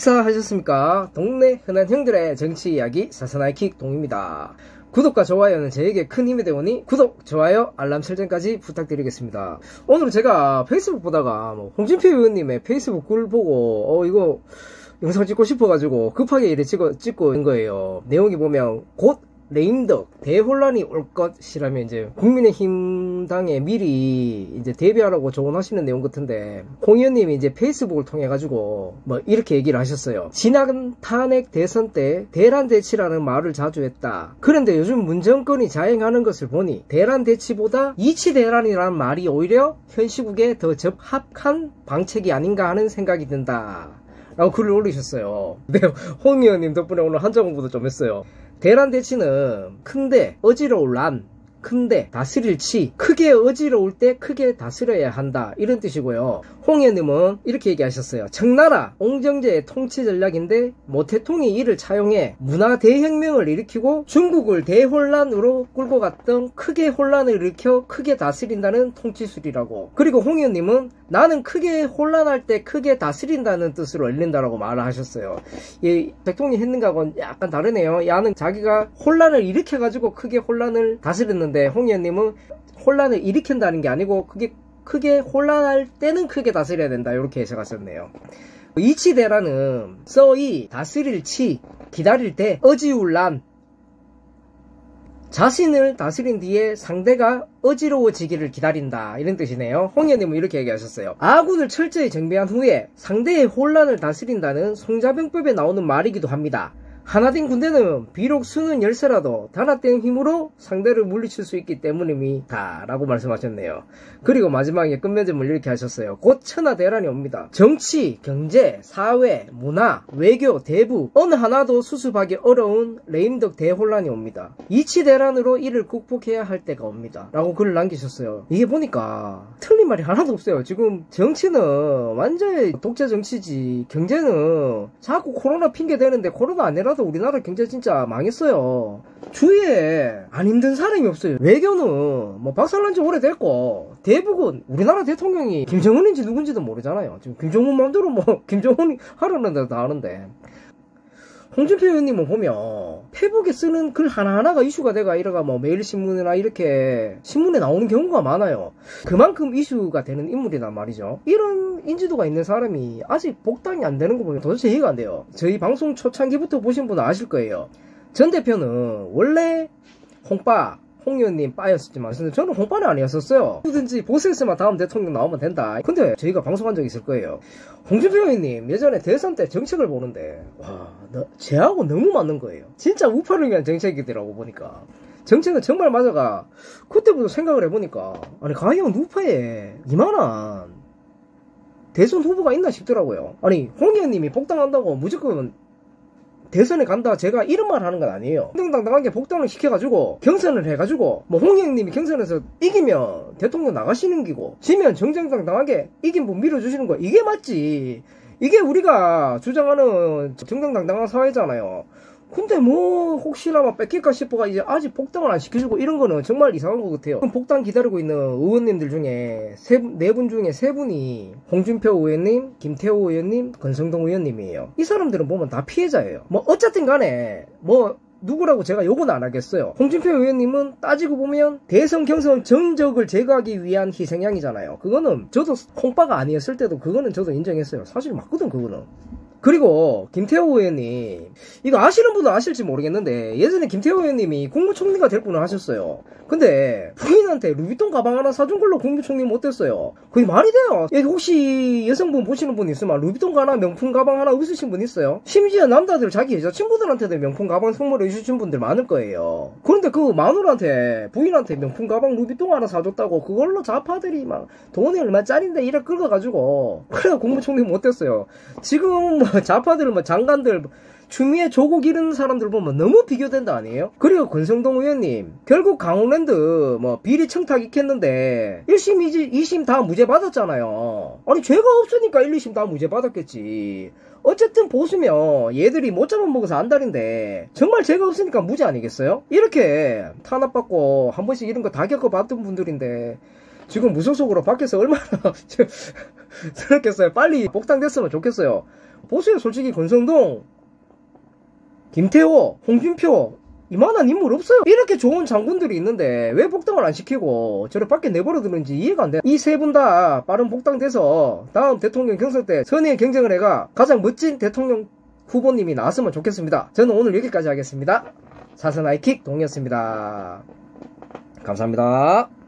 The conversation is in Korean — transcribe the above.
식사하셨습니까? 동네 흔한 형들의 정치 이야기 사사나이 킥 동입니다. 구독과 좋아요는 저에게 큰 힘이 되오니 구독, 좋아요, 알람 설정까지 부탁드리겠습니다. 오늘 제가 페이스북 보다가 뭐 홍준표 의원님의 페이스북 글 보고 어 이거 영상 찍고 싶어가지고 급하게 이래 찍어, 찍고 있는 거예요. 내용이 보면 곧 레임덕 대혼란이 올 것이라면 이제 국민의힘 당에 미리 이제 대비하라고 조언하시는 내용 같은데 홍 의원님이 이제 페이스북을 통해 가지고 뭐 이렇게 얘기를 하셨어요. 지난 탄핵 대선 때 대란 대치라는 말을 자주 했다. 그런데 요즘 문정권이 자행하는 것을 보니 대란 대치보다 이치 대란이라는 말이 오히려 현 시국에 더 적합한 방책이 아닌가 하는 생각이 든다. 라고 글을 올리셨어요. 네, 홍 의원님 덕분에 오늘 한자 공부도 좀 했어요. 대란 대치는 큰데 어지러울 란 큰데 다스릴 치 크게 어지러울 때 크게 다스려야 한다. 이런 뜻이고요. 홍 의원님은 이렇게 얘기하셨어요. 청나라 옹정제의 통치 전략인데 모태통이 이를 차용해 문화 대혁명을 일으키고 중국을 대혼란으로 끌고 갔던 크게 혼란을 일으켜 크게 다스린다는 통치술이라고. 그리고 홍 의원님은 나는 크게 혼란할 때 크게 다스린다는 뜻으로 열린다라고 말을 하셨어요. 이 백통이 했는가하고는 약간 다르네요. 야는 자기가 혼란을 일으켜 가지고 크게 혼란을 다스렸는데 하는데 홍 의원님은 혼란을 일으킨다는 게 아니고 그게 크게 혼란할 때는 크게 다스려야 된다. 이렇게 해석하셨네요. 이치대라는 써이 다스릴 치 기다릴 때 어지울란. 자신을 다스린 뒤에 상대가 어지러워지기를 기다린다. 이런 뜻이네요. 홍 의원님은 이렇게 얘기하셨어요. 아군을 철저히 정비한 후에 상대의 혼란을 다스린다는 송자병법에 나오는 말이기도 합니다 하나된 군대는 비록 수는 열세라도 단합된 힘으로 상대를 물리칠 수 있기 때문입니다. 라고 말씀하셨네요. 그리고 마지막에 끝맺음을 이렇게 하셨어요. 곧 천하 대란이 옵니다. 정치, 경제, 사회, 문화, 외교, 대부 어느 하나도 수습하기 어려운 레임덕 대혼란이 옵니다. 이치 대란으로 이를 극복해야 할 때가 옵니다. 라고 글을 남기셨어요. 이게 보니까 틀린 말이 하나도 없어요. 지금 정치는 완전히 독재 정치지 경제는 자꾸 코로나 핑계 대는데 코로나 아니라 도 하도 우리나라 경제 진짜 망했어요. 주위에 안 힘든 사람이 없어요. 외교는 뭐 박살난 지 오래됐고 대부분 우리나라 대통령이 김정은인지 누군지도 모르잖아요. 지금 김정은 마음대로 뭐 김정은이 하라는 데도 다 하는데 홍준표 의원님은 보면 페북에 쓰는 글 하나하나가 이슈가 돼가 이래가 뭐 매일신문이나 이렇게 신문에 나오는 경우가 많아요. 그만큼 이슈가 되는 인물이란 말이죠. 이런 인지도가 있는 사람이 아직 복당이 안 되는 거 보면 도대체 이해가 안 돼요. 저희 방송 초창기부터 보신 분은 아실 거예요. 전 대표는 원래 홍빠 홍 의원님 빠였었지만 저는 홍빠는 아니었었어요. 누든지 보스에서만 다음 대통령 나오면 된다. 근데 저희가 방송한 적 있을 거예요. 홍준표 의원님 예전에 대선 때 정책을 보는데 와, 너, 쟤하고 너무 맞는 거예요. 진짜 우파를 위한 정책이더라고 보니까. 정책은 정말 맞아가 그때부터 생각을 해보니까 아니 과연 우파에 이만한 대선 후보가 있나 싶더라고요. 아니 홍 의원님이 복당한다고 무조건 대선에 간다 제가 이런 말 하는 건 아니에요. 당당당하게 복당을 시켜가지고 경선을 해가지고 뭐 홍영님이 경선에서 이기면 대통령 나가시는 기고 지면 정정당당하게 이긴 분 밀어주시는 거 이게 맞지. 이게 우리가 주장하는 정정당당한 사회잖아요. 근데 뭐 혹시나 뺏길까 싶어가 이제 아직 복당을 안 시켜주고 이런 거는 정말 이상한 것 같아요. 복당 기다리고 있는 의원님들 중에 네 분 중에 세 분이 홍준표 의원님, 김태호 의원님, 권성동 의원님이에요. 이 사람들은 보면 다 피해자예요. 뭐 어쨌든 간에 뭐 누구라고 제가 욕은 안 하겠어요. 홍준표 의원님은 따지고 보면 대선 경선 전적을 제거하기 위한 희생양이잖아요. 그거는 저도 홍빠가 아니었을 때도 그거는 저도 인정했어요. 사실 맞거든 그거는. 그리고 김태호 의원님 이거 아시는 분은 아실지 모르겠는데 예전에 김태호 의원님이 국무총리가 될 분을 하셨어요. 근데 부인한테 루비통 가방 하나 사준 걸로 국무총리 못 됐어요. 그게 말이 돼요. 혹시 여성분 보시는 분 있으면 루비통 가나 명품 가방 하나 없으신 분 있어요? 심지어 남자들 자기 여자친구들한테도 명품 가방 선물해 주신 분들 많을 거예요. 그런데 그 마누라한테 부인한테 명품 가방 루비통 하나 사줬다고 그걸로 자파들이 막 돈이 얼마짜린데 이래 긁어가지고 그래 국무총리 못 됐어요. 지금 뭐 좌파들, 뭐 장관들, 추미애 조국 이런 사람들 보면 너무 비교된다 아니에요? 그리고 권성동 의원님 결국 강원랜드 뭐 비리 청탁 익혔는데 1심, 2심 다 무죄 받았잖아요. 아니 죄가 없으니까 1, 2심 다 무죄 받았겠지. 어쨌든 보시면 얘들이 못 잡아먹어서 안달인데 정말 죄가 없으니까 무죄 아니겠어요? 이렇게 탄압받고 한 번씩 이런 거 다 겪어봤던 분들인데 지금 무소속으로 밖에서 얼마나 들었겠어요. 빨리 복당됐으면 좋겠어요. 보세요, 솔직히 권성동, 김태호, 홍준표, 이만한 인물 없어요. 이렇게 좋은 장군들이 있는데 왜 복당을 안 시키고 저를 밖에 내버려 두는지 이해가 안 돼. 이 세 분 다 빠른 복당돼서 다음 대통령 경선 때 선의의 경쟁을 해가 가장 멋진 대통령 후보님이 나왔으면 좋겠습니다. 저는 오늘 여기까지 하겠습니다. 사선 아이킥 동이었습니다. 감사합니다.